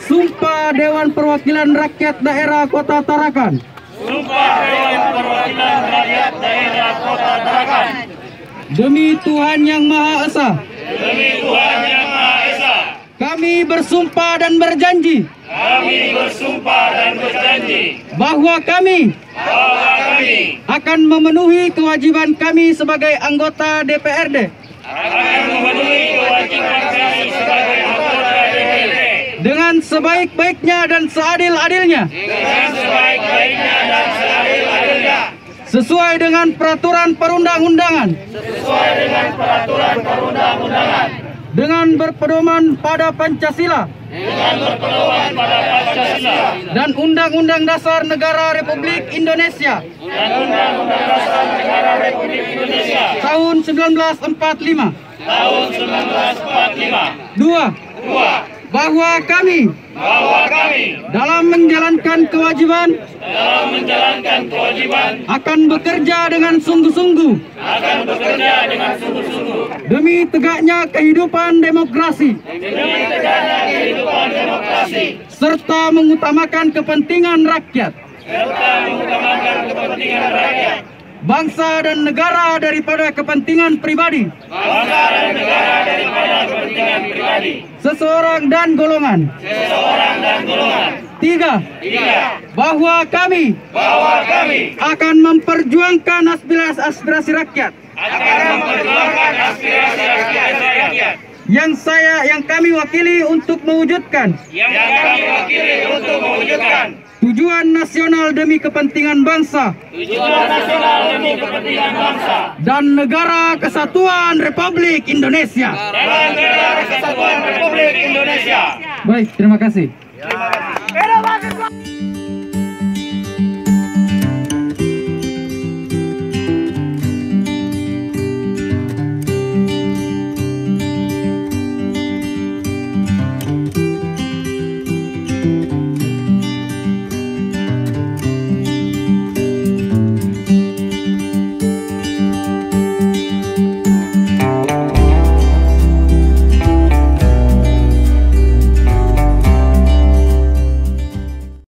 Sumpah Dewan Perwakilan Rakyat Daerah Kota Tarakan. Sumpah Dewan Perwakilan Rakyat Daerah Kota Tarakan. Demi Tuhan Yang Maha Esa. Demi Tuhan Yang Maha Esa. Kami bersumpah dan berjanji Kami bersumpah dan berjanji Bahwa kami bahwa kami akan memenuhi kewajiban kami sebagai anggota DPRD akan memenuhi kewajiban kami sebagai anggota DPRD dengan sebaik-baiknya dan seadil-adilnya. Dengan sebaik-baiknya dan seadil-adilnya sesuai dengan peraturan perundang-undangan. Sesuai dengan peraturan perundang-undangan dengan berpedoman pada Pancasila. Dengan berpedoman pada Pancasila dan Undang-Undang Dasar Negara Republik Indonesia. Dan Undang-Undang Dasar Negara Republik Indonesia tahun 1945. tahun 1945 Dua, dua bahwa kami bahwa kami dalam menjalankan kewajiban dalam menjalankan kewajiban akan bekerja dengan sungguh-sungguh. akan bekerja dengan sungguh-sungguh. Demi tegaknya kehidupan demokrasi. Demi tegaknya kehidupan demokrasi. Serta mengutamakan kepentingan rakyat, serta mengutamakan kepentingan rakyat, bangsa dan negara daripada kepentingan pribadi. Bangsa kepentingan pribadi, seseorang dan golongan. seseorang dan golongan. Tiga, Tiga, bahwa kami bahwa kami akan memperjuangkan aspirasi, aspirasi rakyat. Akan memperjuangkan aspirasi rakyat. Yang saya yang kami wakili untuk mewujudkan. Yang kami wakili untuk mewujudkan tujuan nasional demi kepentingan bangsa tujuan nasional demi kepentingan bangsa dan negara kesatuan Republik Indonesia. dan negara kesatuan Republik Indonesia. Baik, terima kasih. Terima kasih.